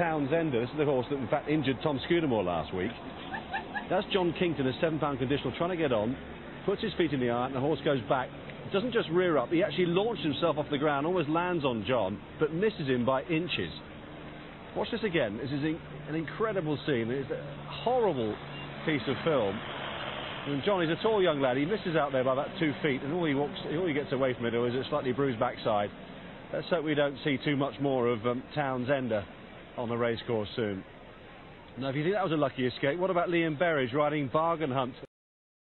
Townsender. This is the horse that, in fact, injured Tom Scudamore last week. That's John Kington, a seven-pound conditional, trying to get on, puts his feet in the iron, and the horse goes back. Doesn't just rear up, he actually launched himself off the ground, almost lands on John, but misses him by inches. Watch this again. This is an incredible scene. It's a horrible piece of film. And John is a tall young lad. He misses out there by about two feet, and all he walks, all he gets away from it is a slightly bruised backside. Let's hope we don't see too much more of um, Townsender on the racecourse soon. Now, if you think that was a lucky escape, what about Liam Berridge riding Bargain Hunt?